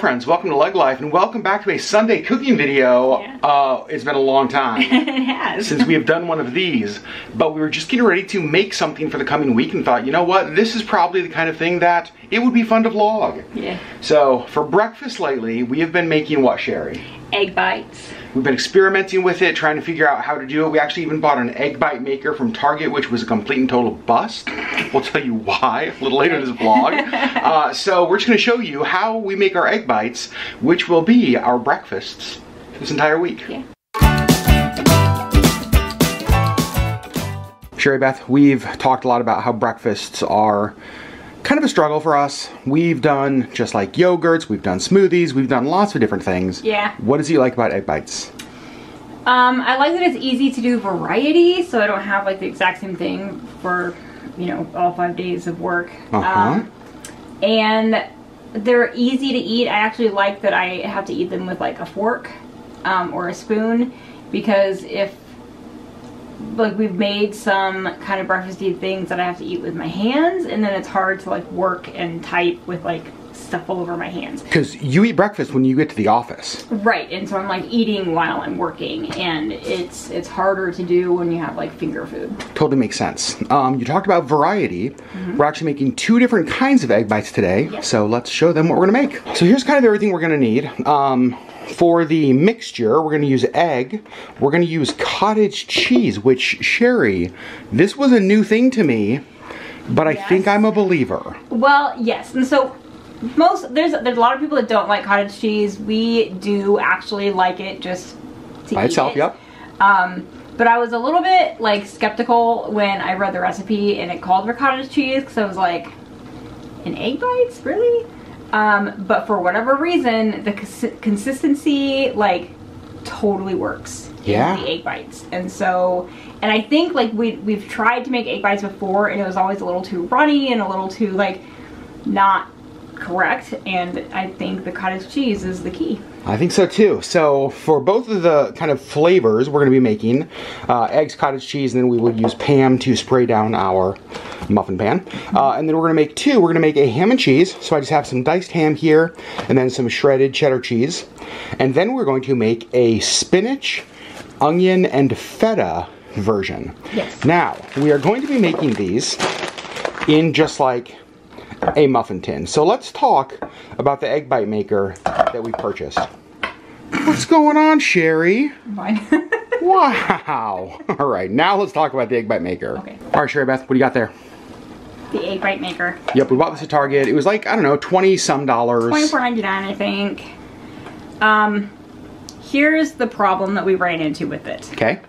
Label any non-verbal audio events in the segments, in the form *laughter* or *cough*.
friends, welcome to LeggLife and welcome back to a Sunday cooking video. Yeah. Uh, it's been a long time *laughs* it has. since we have done one of these, but we were just getting ready to make something for the coming week and thought, you know what, this is probably the kind of thing that it would be fun to vlog. yeah. So for breakfast lately, we have been making what, Sherri? Egg bites. We've been experimenting with it, trying to figure out how to do it. We actually even bought an egg bite maker from Target, which was a complete and total bust. We'll tell you why a little later in this vlog. *laughs* Uh, so we're just gonna show you how we make our egg bites, which will be our breakfasts this entire week. Yeah. Sherri Beth, we've talked a lot about how breakfasts are kind of a struggle for us. We've done just like yogurts, we've done smoothies, we've done lots of different things. Yeah. What does you like about egg bites? Um, I like that it's easy to do variety, so I don't have like the exact same thing for, you know, all five days of work. Uh-huh. Um, and they're easy to eat. I actually like that I have to eat them with like a fork um, or a spoon because if like we've made some kind of breakfasty things that I have to eat with my hands and then it's hard to like work and type with like stuff all over my hands. Because you eat breakfast when you get to the office. Right, and so I'm like eating while I'm working, and it's it's harder to do when you have like finger food. Totally makes sense. Um, you talked about variety. We're actually making two different kinds of egg bites today. Yes. So let's show them what we're gonna make. So here's kind of everything we're gonna need. Um, for the mixture, we're gonna use egg. We're gonna use cottage cheese, which Sherri, this was a new thing to me, but I think I'm a believer. Well, yes, and so most there's there's a lot of people that don't like cottage cheese. We do actually like it just to By itself, it. yep. Um, but I was a little bit like skeptical when I read the recipe and it called for cottage cheese because I was like, an egg bites, really? Um, but for whatever reason, the cons- consistency like totally works. Yeah. The egg bites, and so, and I think like we we've tried to make egg bites before, and it was always a little too runny and a little too like not correct. And I think the cottage cheese is the key. I think so too. So for both of the kind of flavors we're going to be making, uh, eggs, cottage cheese, and then we will use Pam to spray down our muffin pan. Uh, and then we're going to make two. We're going to make a ham and cheese. So I just have some diced ham here and then some shredded cheddar cheese. And then we're going to make a spinach, onion, and feta version. Yes. Now, we are going to be making these in just like a muffin tin. So let's talk about the egg bite maker that we purchased. What's going on, Sherri? Fine. *laughs* Wow. *laughs* All right, now let's talk about the egg bite maker. Okay. All right, Sherri Beth, what do you got there? the egg bite maker. Yep, we bought this at Target. It was like, I don't know, 20 some dollars. Twenty-four ninety-nine, I think. Um, here's the problem that we ran into with it. Okay.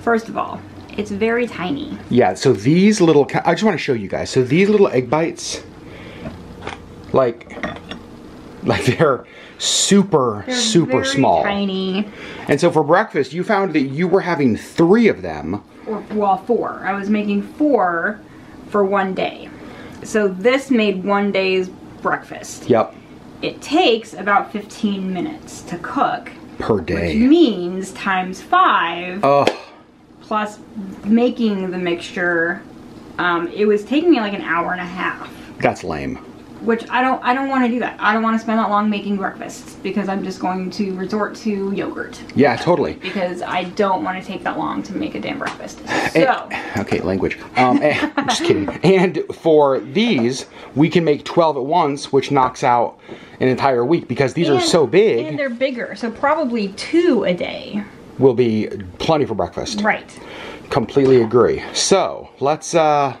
First of all, it's very tiny. Yeah, so these little, I just want to show you guys. So these little egg bites, like, like they're super, They're super small. tiny. And so for breakfast, you found that you were having three of them. Or well, four. I was making four for one day. So this made one day's breakfast. Yep. It takes about 15 minutes to cook, Per day. which means times five Oh, plus making the mixture. Um, it was taking me like an hour and a half. that's lame. Which I don't I don't want to do that. I don't want to spend that long making breakfasts because I'm just going to resort to yogurt Yeah, totally. because I don't want to take that long to make a damn breakfast. And- So, okay, language. Um, eh, I'm just kidding. And for these, we can make 12 at once, which knocks out an entire week because these are so big. and they're bigger, so probably two a day. will be plenty for breakfast. Right. Completely agree. So let's uh,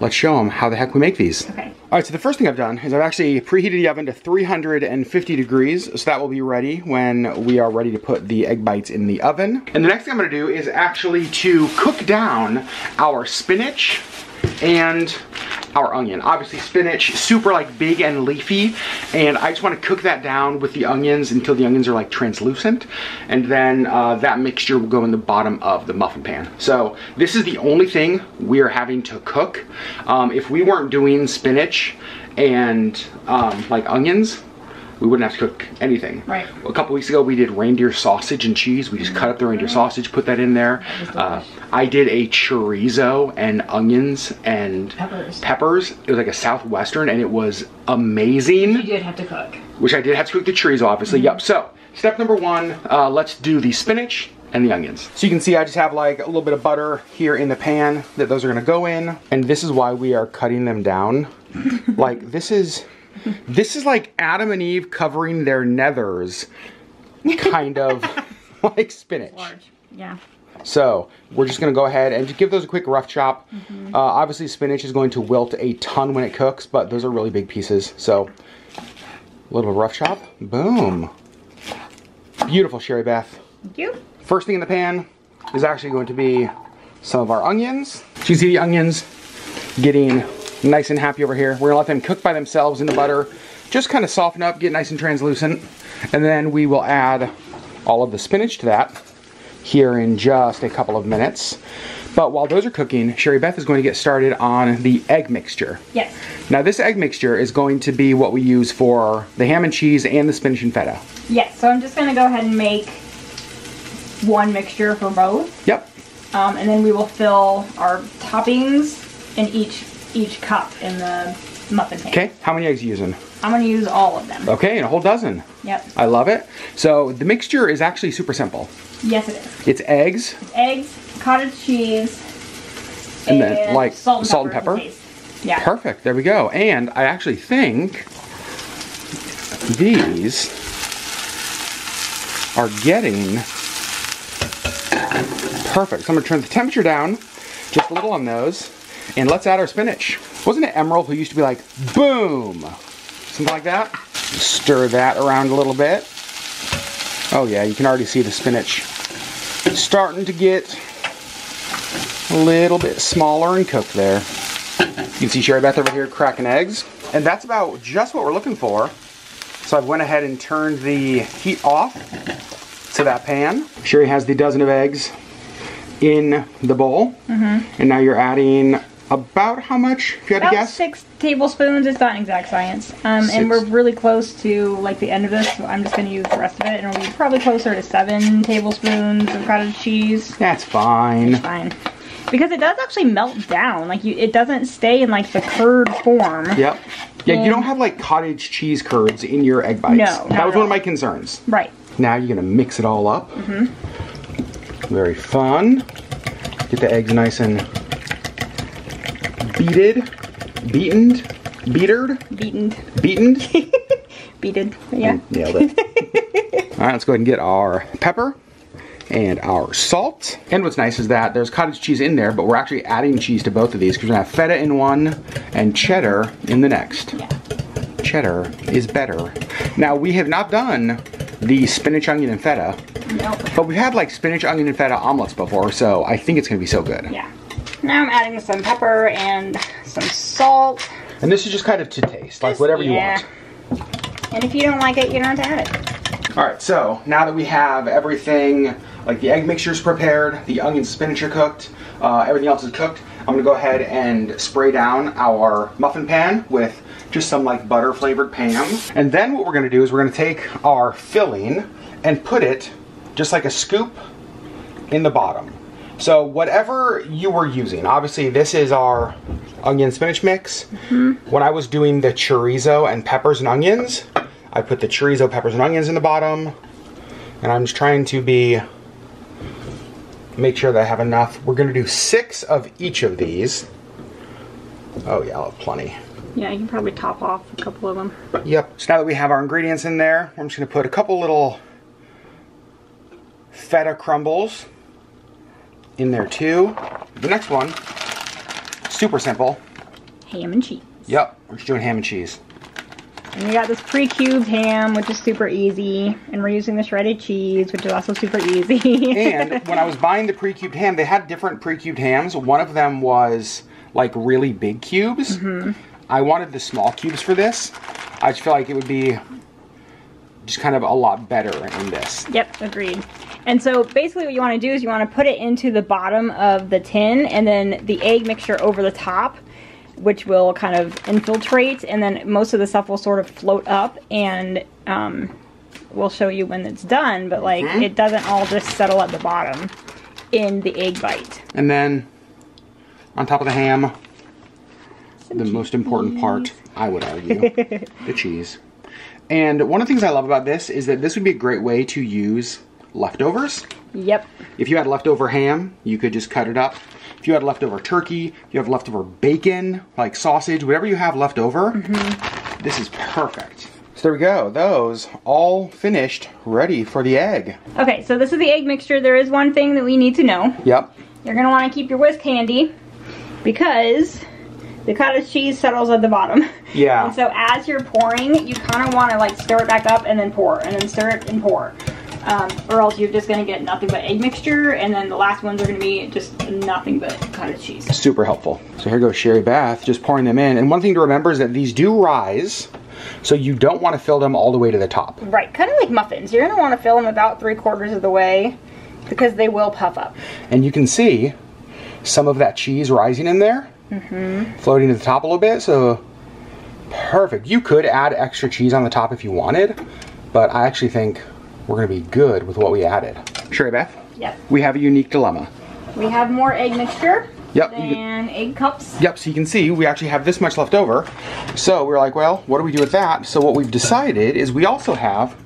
let's show them how the heck we make these. Okay. All right, so the first thing I've done is I've actually preheated the oven to 350 degrees, so that will be ready when we are ready to put the egg bites in the oven. And the next thing I'm gonna do is actually to cook down our spinach and our onion. Obviously spinach, super like big and leafy, and I just wanna cook that down with the onions until the onions are like translucent, and then uh, that mixture will go in the bottom of the muffin pan. So this is the only thing we are having to cook. Um, if we weren't doing spinach and um, like onions, we wouldn't have to cook anything. Right. A couple weeks ago, we did reindeer sausage and cheese. We just cut up the reindeer sausage, put that in there. Uh, I did a chorizo and onions and Peppers. peppers. It was like a southwestern, and it was amazing. You did have to cook. Which I did have to cook the chorizo, obviously. Yep. So step number one, uh, let's do the spinach and the onions. So you can see I just have like a little bit of butter here in the pan that those are gonna go in. And this is why we are cutting them down. *laughs* like this is, *laughs* this is like Adam and Eve covering their nethers kind of *laughs* like spinach. Yeah. So we're just gonna go ahead and give those a quick rough chop. Uh, obviously spinach is going to wilt a ton when it cooks, but those are really big pieces. So a little rough chop, boom. Beautiful Sherri Beth. Thank you. First thing in the pan is actually going to be some of our onions. So you see the onions getting nice and happy over here. We're gonna let them cook by themselves in the butter. Just kind of soften up, get nice and translucent. And then we will add all of the spinach to that here in just a couple of minutes. But while those are cooking, Sherri Beth is going to get started on the egg mixture. Yes. Now this egg mixture is going to be what we use for the ham and cheese and the spinach and feta. Yes. So I'm just gonna go ahead and make one mixture for both, Yep, um, and then we will fill our toppings in each each cup in the muffin pan. okay, how many eggs are you using? I'm gonna use all of them. Okay, and a whole dozen. Yep. I love it. So the mixture is actually super simple. Yes, it is. It's eggs, Eggs, cottage cheese, And then, like, salt and salt and pepper. pepper? to taste. Yeah. perfect. There we go. And I actually think these are getting perfect. So I'm gonna turn the temperature down just a little on those, and let's add our spinach. Wasn't it Emeril who used to be like, boom, something like that? Stir that around a little bit. Oh yeah, you can already see the spinach starting to get a little bit smaller and cooked there. You can see Sherri Beth over here cracking eggs. And that's about just what we're looking for. So I've went ahead and turned the heat off to that pan. Sherri has the dozen of eggs in the bowl. Mm-hmm. And now you're adding about how much, if you had to About guess? six tablespoons. It's not an exact science. Um, and we're really close to like the end of this, so I'm just going to use the rest of it. And it'll be probably closer to seven tablespoons of cottage cheese. That's fine. Fine. Because it does actually melt down. Like you, it doesn't stay in like the curd form. Yep. Yeah, you don't have like cottage cheese curds in your egg bites. No, That was one of my concerns. Right. Now you're gonna mix it all up. Mm-hmm. Very fun. Get the eggs nice and beated, beaten, beatered, Beaten. beaten. *laughs* Beaten. Yeah. Nailed it. *laughs* all right, let's go ahead and get our pepper and our salt. And what's nice is that there's cottage cheese in there, but we're actually adding cheese to both of these because we're gonna have feta in one and cheddar in the next. Yeah. Cheddar is better. Now we have not done the spinach, onion, and feta, Nope. but we've had like spinach, onion, and feta omelets before, so I think it's gonna be so good. Yeah. Now I'm adding some pepper and some salt. And this is just kind of to taste, like Just- whatever you want. And if you don't like it, you don't have to add it. All right, so now that we have everything, like the egg mixture is prepared, the onions, spinach are cooked, uh, everything else is cooked, I'm gonna go ahead and spray down our muffin pan with just some like butter flavored Pam. And then what we're gonna do is we're gonna take our filling and put it just like a scoop in the bottom. So whatever you were using, obviously this is our onion spinach mix. Mm-hmm. When I was doing the chorizo and peppers and onions, I put the chorizo, peppers, and onions in the bottom. And I'm just trying to be, make sure that I have enough. We're gonna do six of each of these. Oh yeah, I'll have plenty. Yeah, you can probably top off a couple of them. Yep. So now that we have our ingredients in there, I'm just gonna put a couple little feta crumbles in there too. The next one, super simple. Ham and cheese. Yep, we're just doing ham and cheese. And we got this pre-cubed ham, which is super easy. And we're using the shredded cheese, which is also super easy. And *laughs* when I was buying the pre-cubed ham, they had different pre-cubed hams. One of them was like really big cubes. Mm-hmm. I wanted the small cubes for this. I just feel like it would be just kind of a lot better in this. Yep, agreed. And so basically what you want to do is you want to put it into the bottom of the tin and then the egg mixture over the top, which will kind of infiltrate and then most of the stuff will sort of float up and um, we'll show you when it's done, but like Mm-hmm. it doesn't all just settle at the bottom in the egg bite. And then on top of the ham, the most important part, I would argue, *laughs* the cheese. And one of the things I love about this is that this would be a great way to use leftovers. Yep. If you had leftover ham, you could just cut it up. If you had leftover turkey, you have leftover bacon, like sausage, whatever you have left over, mm-hmm. this is perfect. So there we go. Those all finished, ready for the egg. Okay, so this is the egg mixture. There is one thing that we need to know. Yep. You're gonna wanna keep your whisk handy because the cottage cheese settles at the bottom. Yeah. And so as you're pouring, you kind of want to like stir it back up and then pour, and then stir it and pour. Um, or else you're just going to get nothing but egg mixture, and then the last ones are going to be just nothing but cottage cheese. Super helpful. So here goes Sherri Beth, just pouring them in. And one thing to remember is that these do rise, so you don't want to fill them all the way to the top. Right, kind of like muffins. You're going to want to fill them about three quarters of the way because they will puff up. And you can see some of that cheese rising in there, floating to the top a little bit. So perfect. You could add extra cheese on the top if you wanted, but I actually think we're going to be good with what we added. Sherri Beth, Yep. we have a unique dilemma. We have more egg mixture Yep. you can- than egg cups. Yep, so you can see we actually have this much left over. So we're like, well, what do we do with that? So what we've decided is we also have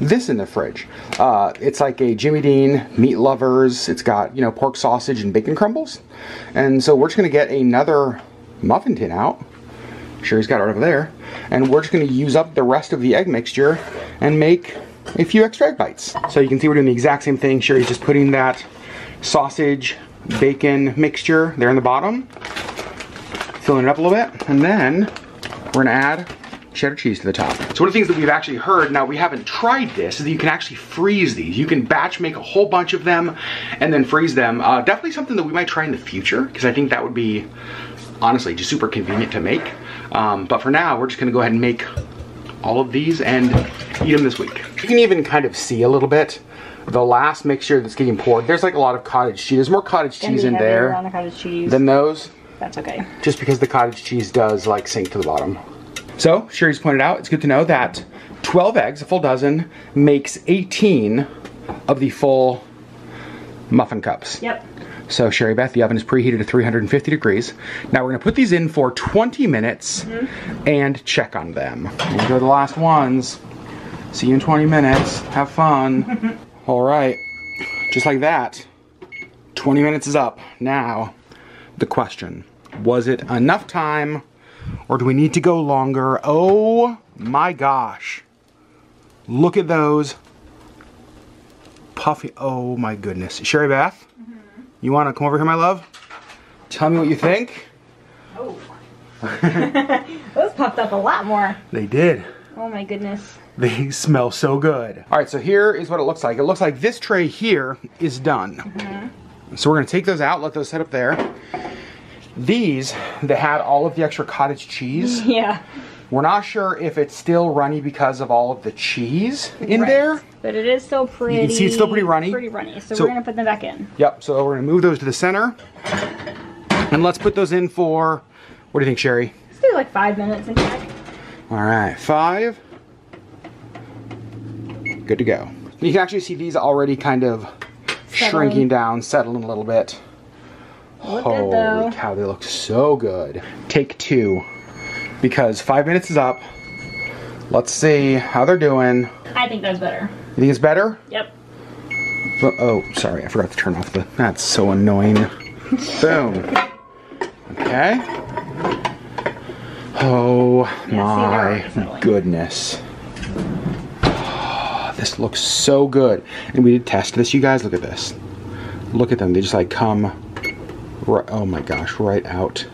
this in the fridge. Uh, it's like a Jimmy Dean meat lovers. It's got, you know, pork sausage and bacon crumbles. And so we're just gonna get another muffin tin out. Sherri's got it over there. And we're just gonna use up the rest of the egg mixture and make a few extra egg bites. So you can see we're doing the exact same thing. Sherri's just putting that sausage bacon mixture there in the bottom filling it up a little bit, and then we're gonna add cheddar cheese to the top. So one of the things that we've actually heard, now we haven't tried this, is that you can actually freeze these. You can batch make a whole bunch of them and then freeze them. Uh, definitely something that we might try in the future, because I think that would be, honestly, just super convenient to make. Um, but for now, we're just gonna go ahead and make all of these and eat them this week. You can even kind of see a little bit the last mixture that's getting poured. There's like a lot of cottage cheese. There's more cottage cheese in there the cottage cheese. than those That's okay. just because the cottage cheese does like sink to the bottom. So, Sherri's pointed out, it's good to know that 12 eggs, a full dozen, makes 18 of the full muffin cups. Yep. So, Sherri Beth, the oven is preheated to 350 degrees. Now we're gonna put these in for 20 minutes and check on them. Here go the last ones. See you in 20 minutes. Have fun. *laughs* All right, just like that. 20 minutes is up. Now, the question was it enough time or do we need to go longer? Oh my gosh. Look at those puffy. Oh my goodness. Sherri Beth, you want to come over here, my love? Tell me what you think. Oh. *laughs* Those popped up a lot more. They did. Oh my goodness. They smell so good. All right, so here is what it looks like. It looks like this tray here is done. Mm-hmm. So we're gonna take those out, let those set up there. These that had all of the extra cottage cheese, *laughs* Yeah. We're not sure if it's still runny because of all of the cheese in Right. there. But it is still pretty. You can see it's still pretty runny. Pretty runny. So, So- we're gonna put them back in. Yep, so we're gonna move those to the center. And let's put those in for, what do you think, Sherri? Let's do like five minutes and check. All right, five. Good to go. You can actually see these already kind of shrinking down, settling a little bit. Look Holy cow, they look so good. Take two, because five minutes is up. Let's see how they're doing. I think that's better. You think it's better? Yep. Oh, oh, sorry, I forgot to turn off the. That's so annoying. Boom. Okay. Oh they're my goodness. Ah, this looks so good. And we did test this, you guys. Look at this. Look at them. They just like come. Right, oh my gosh, right out.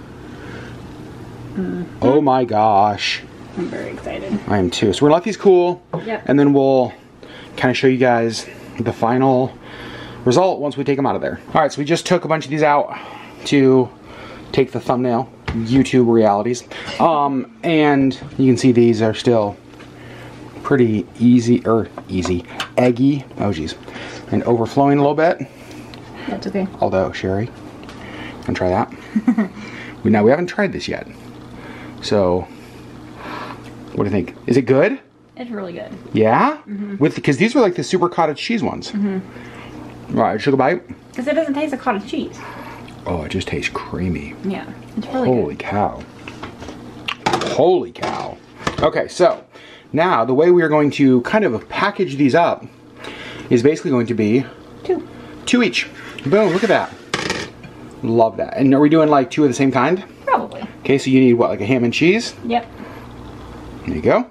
Mm-hmm. Oh my gosh. I'm very excited. I am too. So we're gonna let these cool, Yep. and then we'll kind of show you guys the final result once we take them out of there. All right, so we just took a bunch of these out to take the thumbnail, YouTube realities, um, and you can see these are still pretty easy or easy, eggy. Oh geez, and overflowing a little bit. That's okay. Although Sherri, can try that. *laughs* we now we haven't tried this yet, so what do you think? Is it good? It's really good. Yeah? Mm-hmm. With Because these were like the super cottage cheese ones. Mhm. All right, sugar bite. Because it doesn't taste like cottage cheese. Oh, it just tastes creamy. Yeah. It's really Holy cow. Holy cow. Okay, so now the way we are going to kind of package these up is basically going to be. Two. two each. Boom, look at that. Love that. And are we doing like two of the same kind? Okay, so you need what, like a ham and cheese? Yep. There you go.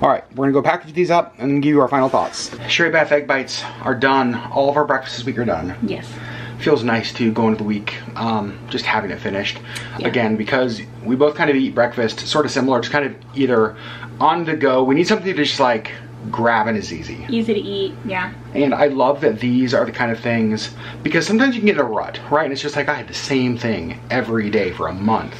All right, we're gonna go package these up and give you our final thoughts. Sherri Beth egg bites are done. All of our breakfasts this week are done. Yes. Feels nice to go into the week um, just having it finished. Yeah. Again, because we both kind of eat breakfast sort of similar, just kind of either on the go. We need something to just like grab and is easy. Easy to eat. Yeah. And I love that these are the kind of things because sometimes you can get in a rut, right? And it's just like I had the same thing every day for a month.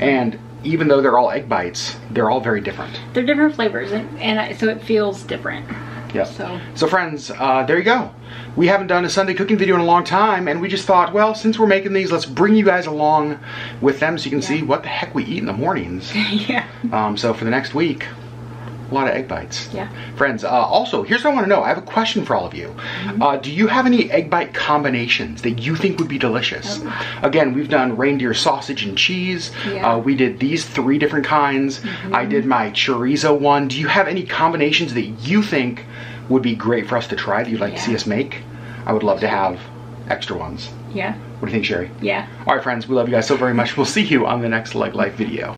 And even though they're all egg bites, they're all very different. They're different flavors, and, and I, so it feels different. Yeah. So So friends, uh, there you go. We haven't done a Sunday cooking video in a long time, and we just thought, well, since we're making these, let's bring you guys along with them so you can see what the heck we eat in the mornings. *laughs* yeah. Um, so for the next week, a lot of egg bites. Yeah. Friends, uh, also, here's what I want to know. I have a question for all of you. Uh, do you have any egg bite combinations that you think would be delicious? Again, we've done reindeer sausage and cheese. Yeah. Uh, we did these three different kinds. I did my chorizo one. Do you have any combinations that you think would be great for us to try that you'd like to see us make? I would love to have extra ones. Yeah. What do you think, Sherri? Yeah. All right, friends, we love you guys so very much. We'll see you on the next LeggLife video.